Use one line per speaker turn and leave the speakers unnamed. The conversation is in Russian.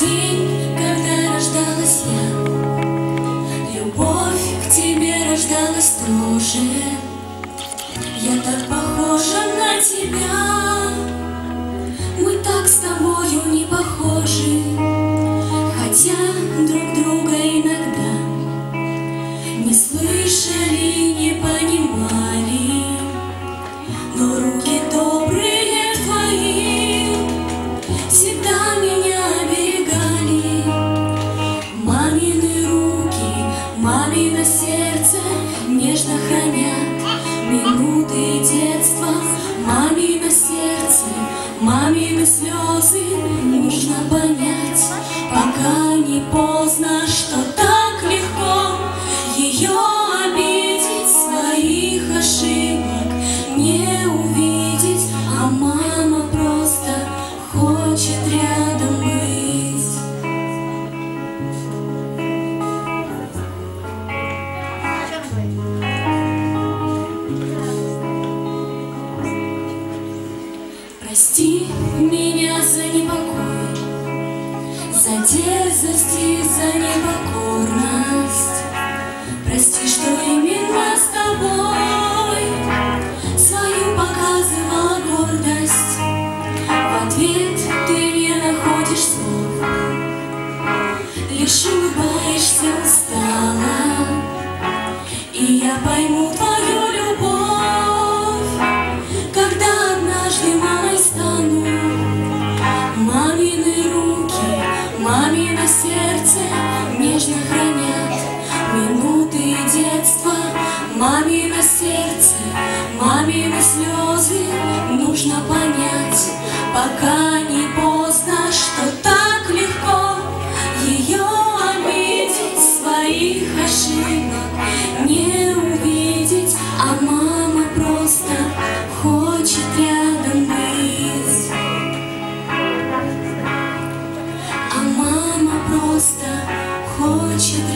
день, когда рождалась я, Любовь к тебе рождалась тоже. Я так похожа на тебя, Мы так с тобою не похожи, Хотя друг друга иногда Не слышали, слезы Нужно понять, пока не поздно Что так легко ее обидеть Своих ошибок не увидеть А мама просто хочет рядом быть Прости меня за непокой, За дерзость и за непокорность. Прости, что именно с тобой Свою показывала гордость. В ответ сердце, мамины слезы Нужно понять, пока не поздно Что так легко ее обидеть Своих ошибок не увидеть. А мама просто хочет рядом быть. А мама просто хочет